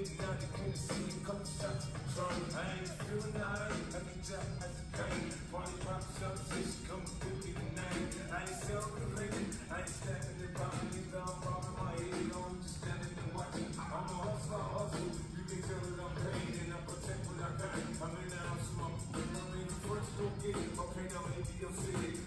control. Hitting out the green scene, couple shots of control. I the feeling I can tell as a pain. Party pops up, fish come through the night. I ain't celebrating, I ain't stacking the bomb, neither I'm bobbing my head on, just standing and watching. I'm a hustler, hustle, you can tell that I'm paid and I protect what I got. I'm in the house, I'm in the first go get it. Okay, now maybe you'll see it.